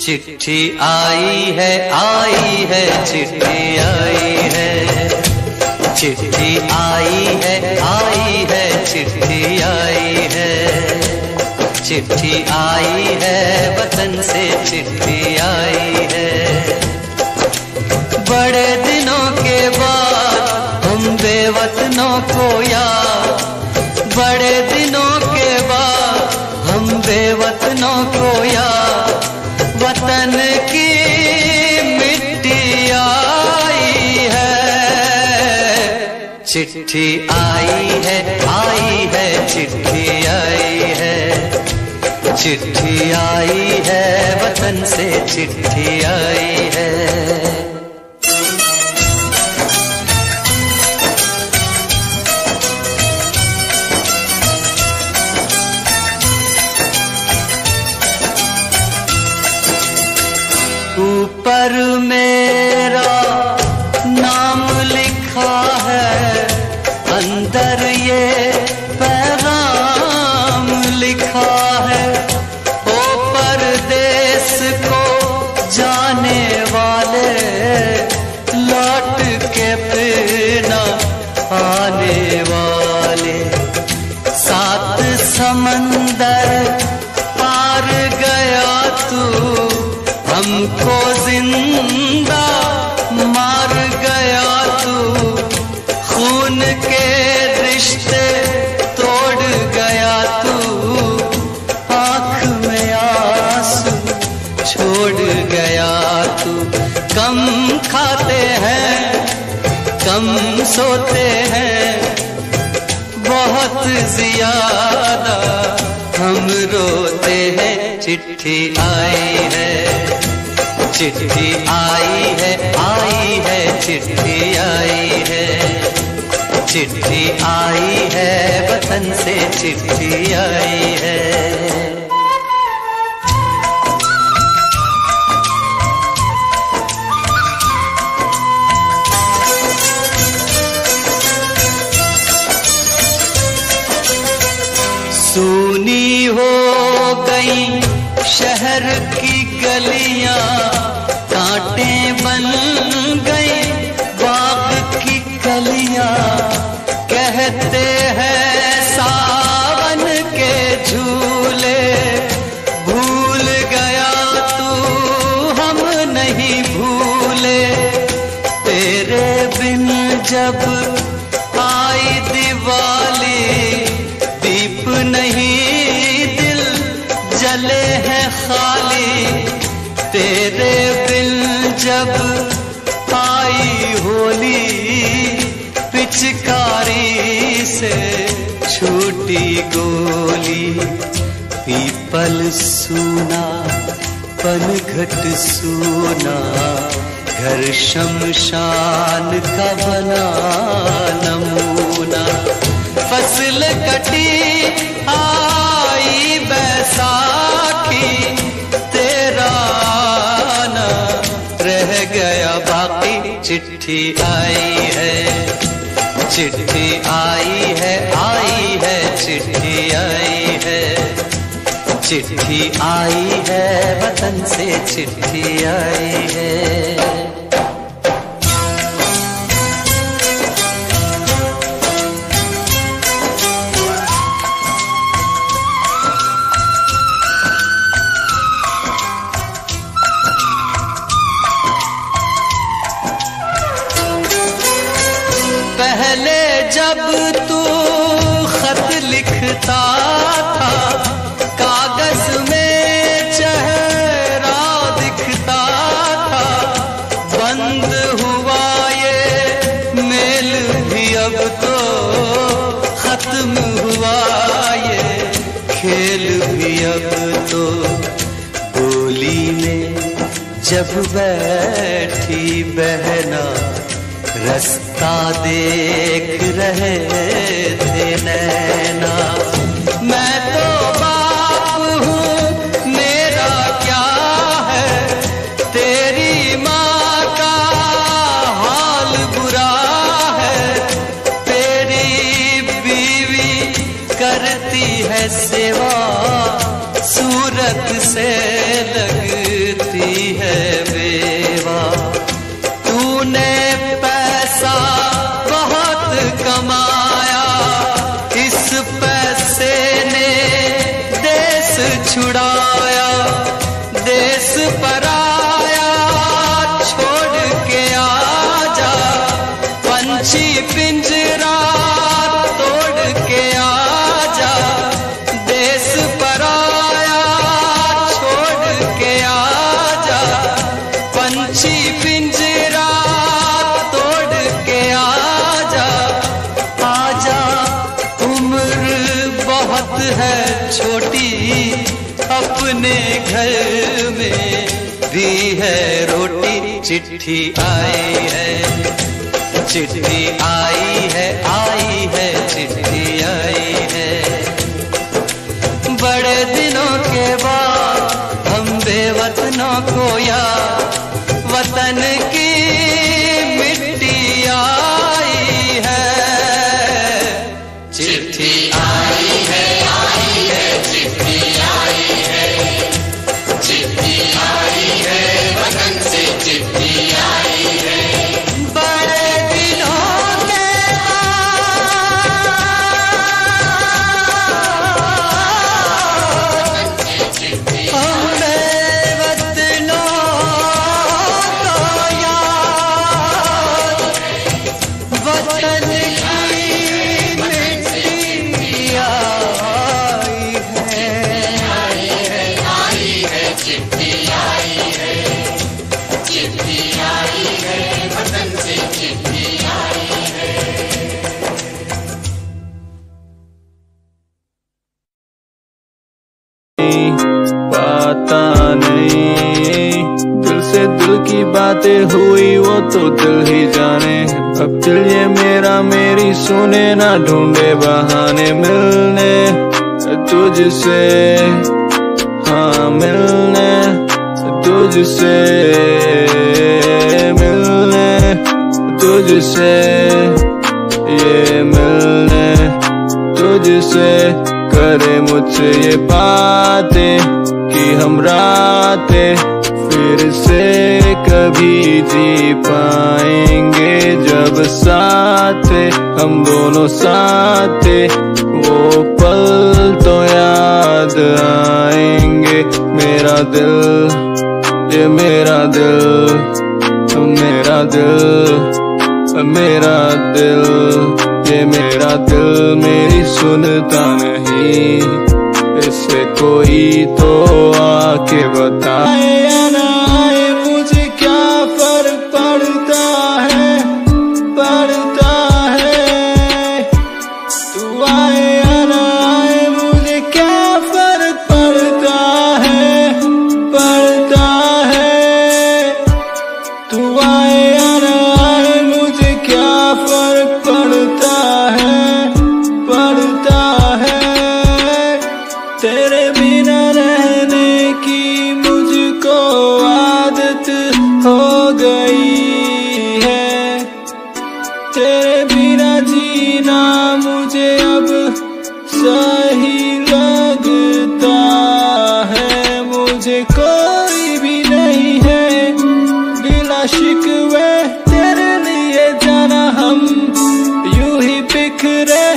चिट्ठी आई है आई है, चिट्ठी आई है। चिट्ठी आई है आई है, चिट्ठी आई चिट्ठी आई है, वतन से चिट्ठी आई है। बड़े दिनों के बाद हम बेवतनों को याद। बड़े दिनों के बाद हम बेवतनों को याद। वतन की मिट्टी आई है। चिट्ठी आई है चिट्ठी आई है वतन से चिट्ठी आई है। हमको ज़िंदा मार गया तू। खून के रिश्ते तोड़ गया तू। आँख में आँसू छोड़ गया तू। कम खाते हैं, कम सोते हैं। बहुत ज़्यादा हम रोते हैं, चिट्ठी आई है। चिट्ठी आई है आई है, चिट्ठी आई है। चिट्ठी आई है, वतन से चिट्ठी आई है। सूनी हो गई शहर कहते हैं। छूटी गोली, पीपल सूना, पनघट सूना, घर शमशान का बना नमूना। फ़सल कटी, आई बैसाखी, तेरा ना रह गया बाकी, चिट्ठी आई है, चिट्ठी आई है, आई चिट्ठी आई है। चिट्ठी आई है वतन से चिट्ठी आई है। पहले जब तू लिखता था, कागज़ में चेहरा दिखता था। बंद हुआ ये मेल भी अब तो खत्म हुआ ये खेल भी अब तो। बोली में जब बैठी बहना, रास्ता देख रहे थे नैना। सूरत से लगती अपने घर में दी है रोटी, चिट्ठी आई है। चिट्ठी आई है आई है, चिट्ठी आई है। बड़े दिनों के बाद हम बेवतनों को याद दिल से दिल की बातें हुई, वो तो दिल ही जाने। अब दिल ये मेरा, मेरी सुने ना ढूंढे बहाने। मिलने तुझसे हाँ मिलने तुझसे। मिलने तुझसे, ये मिलने तुझसे। करे मुझसे ये बातें कि हम रातें फिर से कभी जी पाएँगे जब साथ, हम दोनों साथ, वो पल तो याद आएँगे। मेरा दिल, ये मेरा दिल तुम मेरा दिल मेरा दिल, ये मेरा दिल मेरी सुनता नहीं। इससे कोई तो आके बताए। तेरे बिना रहने की मुझको आदत हो गई है। तेरे बिना जीना मुझे अब सही लगता है। मुझे कोई भी नहीं है। बिना शिकवे तेरे लिए जाना हम यू ही बिखरे